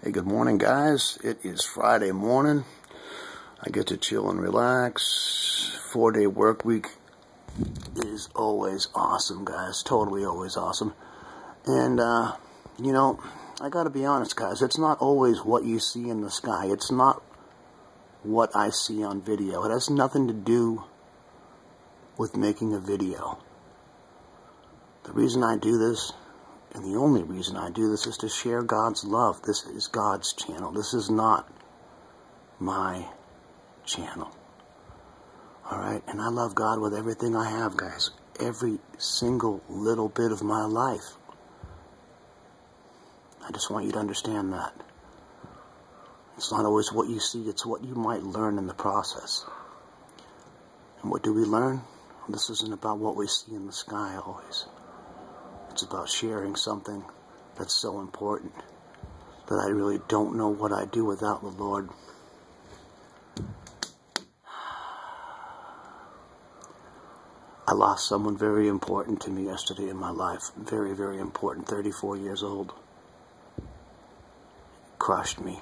Hey, good morning, guys. It is Friday morning. I get to chill and relax. Four day work week is always awesome, guys. Totally always awesome. And, uh, you know, I gotta be honest, guys. It's not always what you see in the sky. It's not what I see on video. It has nothing to do with making a video. The reason I do this and the only reason I do this is to share God's love. This is God's channel. This is not my channel. Alright? And I love God with everything I have, guys. Every single little bit of my life. I just want you to understand that. It's not always what you see, it's what you might learn in the process. And what do we learn? This isn't about what we see in the sky always. It's about sharing something that's so important that I really don't know what I'd do without the Lord. I lost someone very important to me yesterday in my life. Very, very important. 34 years old. crushed me.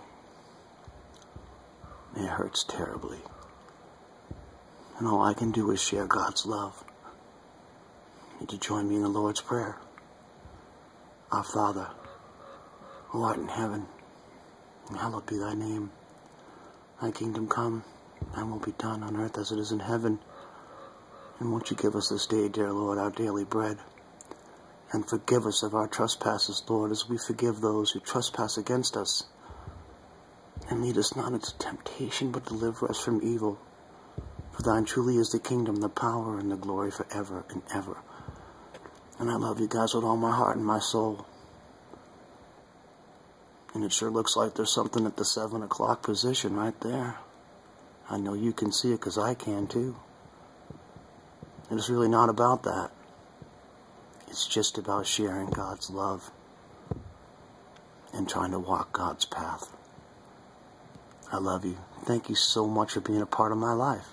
It hurts terribly. And all I can do is share God's love. You need to join me in the Lord's Prayer. Our Father, who art in heaven, hallowed be thy name. Thy kingdom come, thy will be done on earth as it is in heaven. And won't you give us this day, dear Lord, our daily bread? And forgive us of our trespasses, Lord, as we forgive those who trespass against us. And lead us not into temptation, but deliver us from evil. For thine truly is the kingdom, the power, and the glory forever and ever. And I love you guys with all my heart and my soul. And it sure looks like there's something at the 7 o'clock position right there. I know you can see it because I can too. And it's really not about that. It's just about sharing God's love and trying to walk God's path. I love you. Thank you so much for being a part of my life.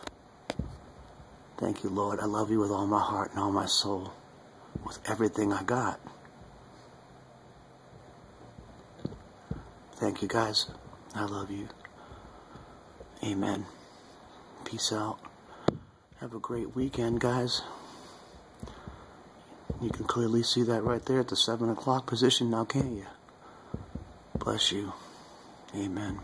Thank you, Lord. I love you with all my heart and all my soul with everything I got. Thank you guys. I love you. Amen. Peace out. Have a great weekend, guys. You can clearly see that right there at the 7 o'clock position now, can't you? Bless you. Amen.